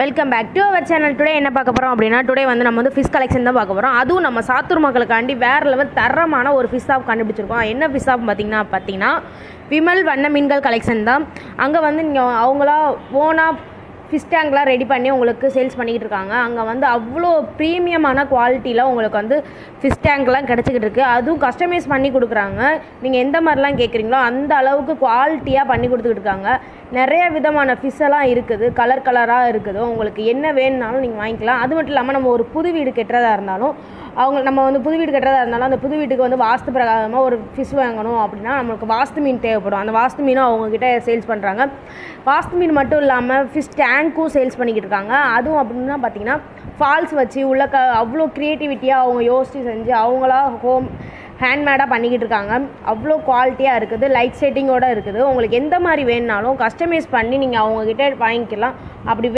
Welcome back to our channel today என்ன பார்க்க போகிறோம் அப்படின்னா டுடே வந்து நம்ம வந்து ஃபிஷ் கலெக்ஷன் தான் பார்க்க போகிறோம் அதுவும் நம்ம சாத்தூர் மக்களுக்காண்டி வேறு லெவல் தரமான ஒரு ஃபிஷ் ஷாப் கண்டுபிடிச்சிருக்கோம். என்ன ஃபிஷ் ஷாப் பார்த்தீங்கன்னா பார்த்தீங்கன்னா விமல் வண்ண மீன்கள் கலெக்ஷன் தான். அங்கே வந்து நீங்கள் அவங்களா ஓனாக ஃபிஷ் டேங்க்லாம் ரெடி பண்ணி உங்களுக்கு சேல்ஸ் பண்ணிக்கிட்டு இருக்காங்க. அங்கே வந்து அவ்வளோ ப்ரீமியமான குவாலிட்டியில் உங்களுக்கு வந்து ஃபிஷ் டேங்க்லாம் கிடச்சிக்கிட்டு இருக்குது அதுவும் கஸ்டமைஸ் பண்ணி கொடுக்குறாங்க. நீங்கள் எந்த மாதிரிலாம் கேட்குறீங்களோ அந்த அளவுக்கு குவாலிட்டியாக பண்ணி கொடுத்துக்கிட்டு இருக்காங்க. நிறைய விதமான ஃபிஷ் எல்லாம் இருக்குது. கலர் கலராக இருக்குது. உங்களுக்கு என்ன வேணும்னாலும் நீங்கள் வாங்கிக்கலாம். அது மட்டும் இல்லாமல் நம்ம ஒரு புது வீடு கெட்டுறதா இருந்தாலும் அவங்க நம்ம வந்து புது வீடு கட்டுறதா இருந்தாலும் அந்த புது வீட்டுக்கு வந்து வாஸ்து பிரகாரமாக ஒரு ஃபிஷ் வாங்கணும் அப்படின்னா நம்மளுக்கு வாஸ்து மீன் தேவைப்படும். அந்த வாஸ்து மீனும் அவங்கக்கிட்ட சேல்ஸ் பண்ணுறாங்க வாஸ்து மீன் மட்டும் இல்லாமல் ஃபிஷ் டேங்க்கும் சேல்ஸ் பண்ணிக்கிட்டு இருக்காங்க. அதுவும் அப்படின்னா பார்த்தீங்கன்னா ஃபால்ஸ் வச்சு உள்ள க அவ்வளோ க்ரியேட்டிவிட்டியாக அவங்க யோசித்து செஞ்சு அவங்களா ஹோம் ஹேண்ட்மேடாக பண்ணிக்கிட்டு இருக்காங்க. அவ்வளோ குவாலிட்டியாக இருக்குது. லைட் செட்டிங்கோட இருக்குது. உங்களுக்கு எந்த மாதிரி வேணுனாலும் கஸ்டமைஸ் பண்ணி நீங்கள் அவங்கக்கிட்ட வாங்கிக்கலாம். அப்படி